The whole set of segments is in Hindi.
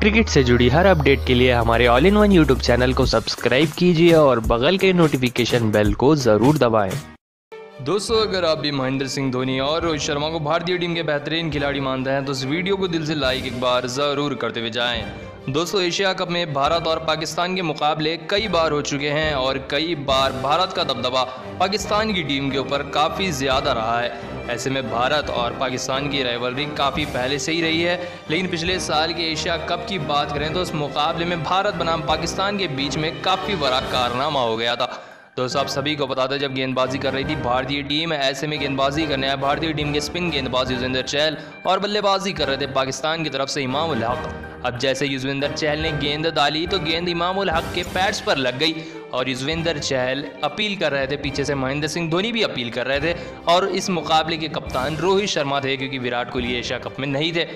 क्रिकेट से जुड़ी हर अपडेट के लिए हमारे all in one YouTube channel को सब्सक्राइब कीजिए और बगल के नोटिफिकेशन बेल को ज़रूर दबाएँ। दोस्तों, अगर आप भी महेंद्र सिंह धोनी और रोहित शर्मा को भारतीय टीम के बेहतरीन खिलाड़ी मानते हैं तो इस वीडियो को दिल से लाइक एक बार ज़रूर करते हुए जाएँ। दोस्तों, एशिया कप में भारत और पाकिस्तान के मुकाबले कई बार हो चुके हैं और कई बार भारत का दबदबा पाकिस्तान की टीम के ऊपर काफ़ी ज़्यादा रहा है। ऐसे में भारत और पाकिस्तान की राइवलरी काफ़ी पहले से ही रही है। लेकिन पिछले साल के एशिया कप की बात करें तो उस मुकाबले में भारत बनाम पाकिस्तान के बीच में काफ़ी बड़ा कारनामा हो गया था। दोस्तों आप सभी को बता दें, जब गेंदबाजी कर रही थी भारतीय टीम, ऐसे में गेंदबाजी करने आए भारतीय टीम के स्पिन गेंदबाज युजवेंद्र चहल और बल्लेबाजी कर रहे थे पाकिस्तान की तरफ़ से इमाम हक। अब जैसे युजवेंद्र चहल ने गेंद डाली तो गेंद इमाम हक के पैड्स पर लग गई और युजवेंद्र चहल अपील कर रहे थे, पीछे से महेंद्र सिंह धोनी भी अपील कर रहे थे और इस मुकाबले के कप्तान रोहित शर्मा थे, क्योंकि विराट कोहली एशिया कप में नहीं थे।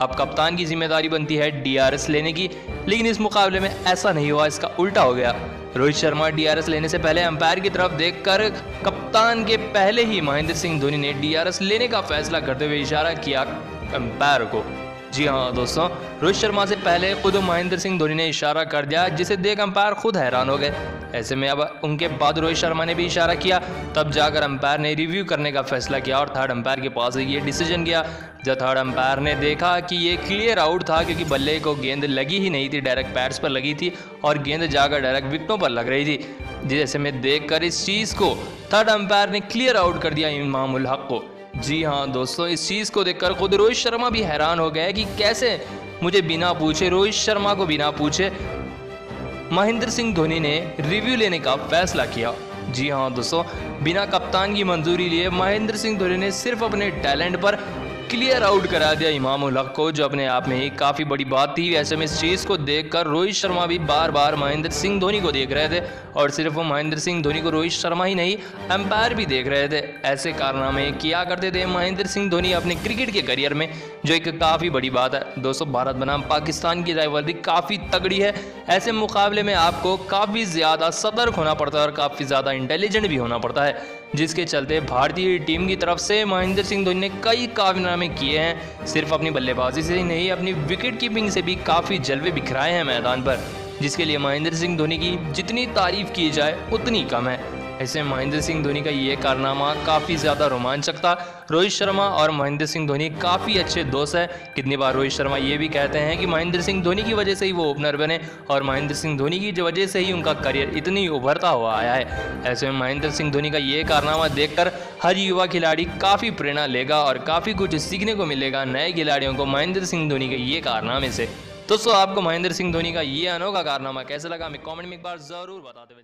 अब कप्तान की ज़िम्मेदारी बनती है डीआरएस लेने की, लेकिन इस मुकाबले में ऐसा नहीं हुआ, इसका उल्टा हो गया। रोहित शर्मा डीआरएस लेने से पहले अंपायर की तरफ़ देखकर कप्तान के पहले ही महेंद्र सिंह धोनी ने डीआरएस लेने का फैसला करते हुए इशारा किया अंपायर को। जी हाँ दोस्तों, रोहित शर्मा से पहले खुद महेंद्र सिंह धोनी ने इशारा कर दिया, जिसे देख अंपायर खुद हैरान हो गए। ऐसे में अब उनके बाद रोहित शर्मा ने भी इशारा किया, तब जाकर अंपायर ने रिव्यू करने का फैसला किया और थर्ड अंपायर के पास ये डिसीज़न किया जब थर्ड अंपायर ने देखा कि ये क्लियर आउट था, क्योंकि बल्ले को गेंद लगी ही नहीं थी डायरेक्ट पैड्स पर लगी थी और गेंद जाकर डायरेक्ट विकटों पर लग रही थी। जैसे में देख इस चीज़ को थर्ड अंपायर ने क्लियर आउट कर दिया इमाम हक को। जी हाँ दोस्तों, इस चीज़ को देखकर खुद रोहित शर्मा भी हैरान हो गए कि कैसे मुझे बिना पूछे, रोहित शर्मा को बिना पूछे, महेंद्र सिंह धोनी ने रिव्यू लेने का फैसला किया। जी हाँ दोस्तों, बिना कप्तान की मंजूरी लिए महेंद्र सिंह धोनी ने सिर्फ़ अपने टैलेंट पर क्लियर आउट करा दिया इमाम उलक को, जो अपने आप में ही काफ़ी बड़ी बात थी। ऐसे में इस चीज़ को देखकर रोहित शर्मा भी बार बार महेंद्र सिंह धोनी को देख रहे थे, और सिर्फ़ वो महेंद्र सिंह धोनी को रोहित शर्मा ही नहीं एम्पायर भी देख रहे थे। ऐसे कारनामे किया करते थे महेंद्र सिंह धोनी अपने क्रिकेट के करियर में, जो एक काफ़ी बड़ी बात है। दोस्तों, भारत बनाम पाकिस्तान की राइवलरी काफ़ी तगड़ी है। ऐसे मुकाबले में आपको काफ़ी ज़्यादा सतर्क होना पड़ता है, और काफ़ी ज़्यादा इंटेलिजेंट भी होना पड़ता है। जिसके चलते भारतीय टीम की तरफ़ से महेंद्र सिंह धोनी ने कई कारनामे किए हैं। सिर्फ़ अपनी बल्लेबाजी से ही नहीं, अपनी विकेट कीपिंग से भी काफ़ी जलवे बिखराए हैं मैदान पर, जिसके लिए महेंद्र सिंह धोनी की जितनी तारीफ़ की जाए, उतनी कम है। ऐसे महेंद्र सिंह धोनी का ये कारनामा काफ़ी ज़्यादा रोमांचक था। रोहित शर्मा और महेंद्र सिंह धोनी काफ़ी अच्छे दोस्त हैं। कितनी बार रोहित शर्मा ये भी कहते हैं कि महेंद्र सिंह धोनी की वजह से ही वो ओपनर बने और महेंद्र सिंह धोनी की वजह से ही उनका करियर इतनी उभरता हुआ आया है। ऐसे में महेंद्र सिंह धोनी का ये कारनामा देखकर हर युवा खिलाड़ी काफ़ी प्रेरणा लेगा और काफ़ी कुछ सीखने को मिलेगा नए खिलाड़ियों को महेंद्र सिंह धोनी के ये कारनामे से। दोस्तों, आपको महेंद्र सिंह धोनी का ये अनोखा कारनामा कैसे लगा? हमें कमेंट में एक बार ज़रूर बताते हुए